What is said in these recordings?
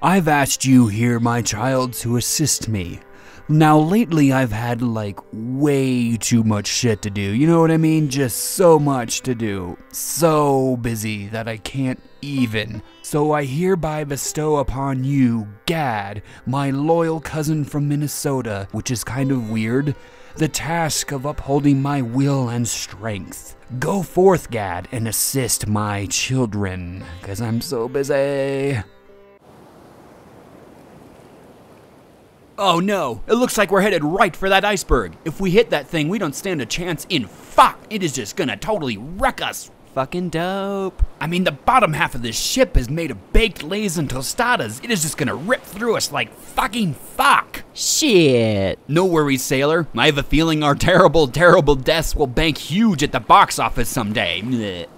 I've asked you here, my child, to assist me. Now, lately, I've had like way too much shit to do. You know what I mean? Just so much to do. So busy that I can't even. So I hereby bestow upon you, Gad, my loyal cousin from Minnesota, which is kind of weird, the task of upholding my will and strength. Go forth, Gad, and assist my children, because I'm so busy. Oh no, it looks like we're headed right for that iceberg. If we hit that thing, we don't stand a chance in fuck. It is just gonna totally wreck us. Fucking dope. I mean, the bottom half of this ship is made of Baked Lay's and tostadas. It is just gonna rip through us like fucking fuck. Shit. No worries, sailor. I have a feeling our terrible, terrible deaths will bank huge at the box office someday. Blech.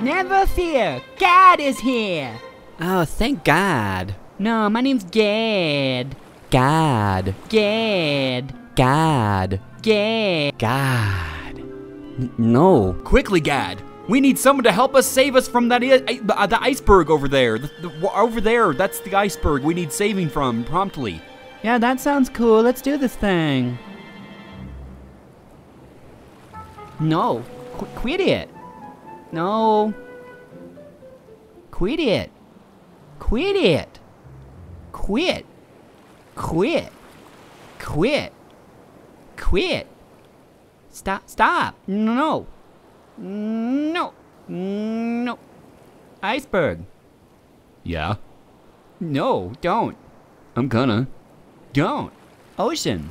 Never fear, God is here. Oh, thank God. No, my name's Gad. Gad. Gad. Gad. Gad. God. N- no. Quickly, Gad. We need someone to help us save us from that I- uh, the iceberg over there. The, the- over there, that's the iceberg we need saving from promptly. Yeah, that sounds cool. Let's do this thing. No. Qu- quit it. No. Quit it. Quit it. Quit. Quit. Quit. Quit. Stop. Stop. No. No. No. Iceberg. Yeah, No, don't. I'm gonna. Don't. Ocean.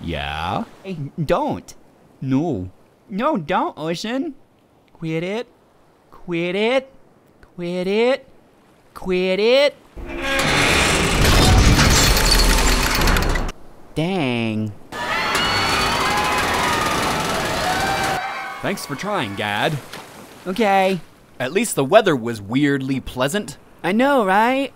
Yeah? Hey, don't. No. No, don't, Ocean. Quit it. Quit it. Quit it. Quit it. Dang. Thanks for trying, Gad. Okay. At least the weather was weirdly pleasant. I know, right?